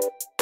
you